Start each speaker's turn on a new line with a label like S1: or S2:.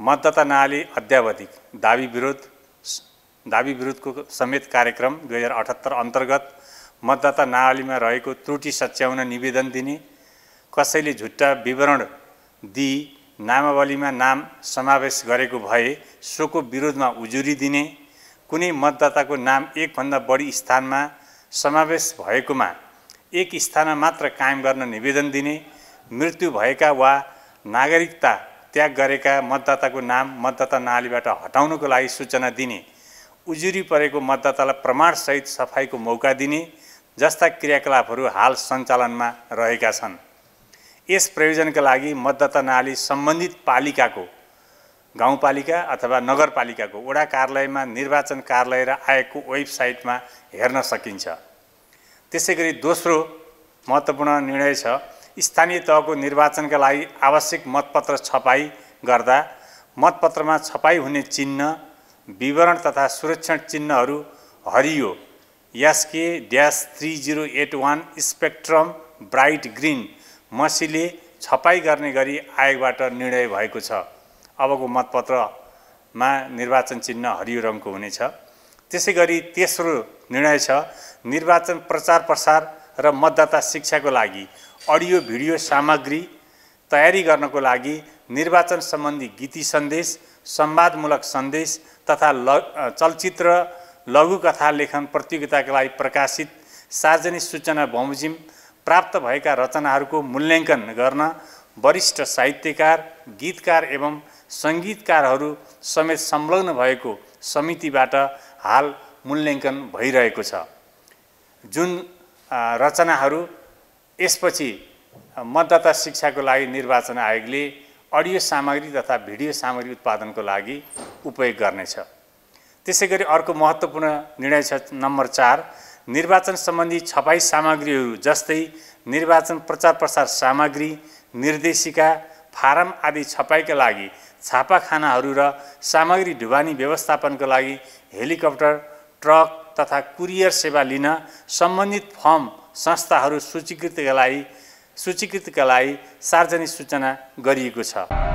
S1: मतदाता नआली अद्यावधिक। दावी विरोध दावी विरोधको समेत कार्यक्रम दुई हजार अठहत्तर अन्तर्गत मतदाता नालीमा रहेको त्रुटि सच्याउन निवेदन दिने कसैले झुट्टा विवरण दिई नामावलीमा नाम समावेश गरेको भए सोको विरोधमा उजुरी दिने कुनै मतदाताको नाम एकभन्दा बढी स्थानमा समावेश भएकोमा एक स्थानमा मात्र कायम गर्न निवेदन दिने मृत्यु भएका वा नागरिकता त्याग गरेका मतदाताको नाम मतदाता नालीबाट हटाउनको लागि सूचना दिने उजुरी परेको मतदातालाई प्रमाणसहित सफाइको मौका दिने जस्ता क्रियाकलापहरू हाल सञ्चालनमा रहेका छन्। यस प्रयोजनका लागि मतदाता नाली सम्बन्धित पालिकाको गाउँपालिका अथवा नगरपालिकाको वडा कार्यालयमा निर्वाचन कार्यालय र आयोगको वेबसाइटमा हेर्न सकिन्छ। त्यसै गरी दोस्रो महत्त्वपूर्ण निर्णय छ स्थानीय तहको निर्वाचनका लागि आवश्यक मतपत्र छपाई गर्दा मतपत्रमा छपाई हुने चिन्ह विवरण तथा सुरक्षण चिन्हहरू हरियो। यासके dash three zero eight one spectrum bright green मसीले छपाई गर्ने गरी आयोगबाट निर्णय भएको छ। अबको मतपत्रमा निर्वाचन चिन्ह हरियो रङको हुनेछ। त्यसै गरी तेस्रो निर्णय छ निर्वाचन प्रचार प्रसार र मतदाता शिक्षाको लागि। अडियो भिडियो सामग्री तयारी गर्नको लागि निर्वाचन सम्बन्धी गीती सन्देश संवादमूलक सन्देश तथा ल चलचित्र लघुकथा लेखन प्रतियोगिताका लागि प्रकाशित सार्वजनिक सूचना बमोजिम प्राप्त भएका रचनाहरूको मूल्याङ्कन गर्न वरिष्ठ साहित्यकार गीतकार एवं सङ्गीतकारहरू समेत संलग्न भएको समितिबाट हाल मूल्याङ्कन भइरहेको छ। जुन रचनाहरू यसपछि मतदाता शिक्षाको लागि निर्वाचन आयोगले अडियो सामग्री तथा भिडियो सामग्री उत्पादनको लागि उपयोग गर्नेछ। त्यसै गरी अर्को महत्त्वपूर्ण निर्णय छ नम्बर चार निर्वाचन सम्बन्धी छपाई सामग्रीहरू जस्तै निर्वाचन प्रचार प्रसार सामग्री निर्देशिका फारम आदि छपाईका लागि छापाखानाहरू र सामग्री ढुवानी व्यवस्थापनको लागि हेलिकप्टर ट्रक तथा कुरियर सेवा लिन सम्बन्धित फर्म संस्थाहरू सूचीकृतका लागि सूचीकृतका लागि सार्वजनिक सूचना गरिएको छ।